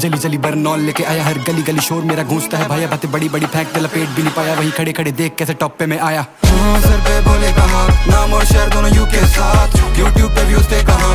जली जली बरनौल लेके आया हर गली गली शोर मेरा घूसता है भाया, बातें बड़ी बड़ी फेंक दिला, पेट भी नहीं पाया, वही खड़े खड़े देख कैसे टॉप पे मैं आया। हाँ, सर पे बोले कहा, नाम और शहर दोनों यू के साथ यूट्यूब पे व्यूज़ कहा